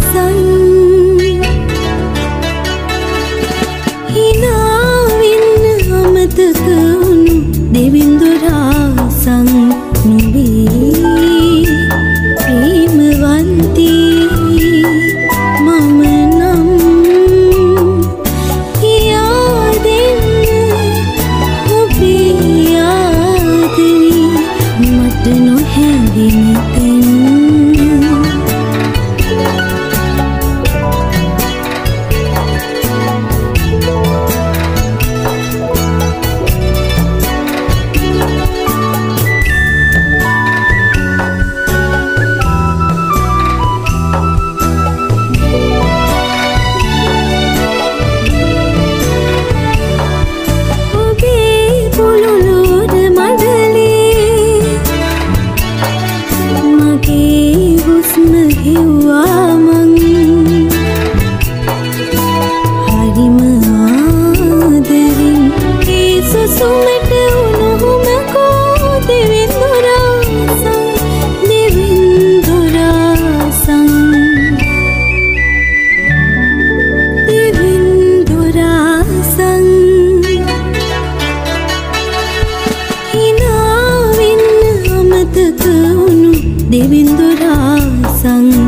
xa की हुस्न ही हुआ। දිවිඳුරා සං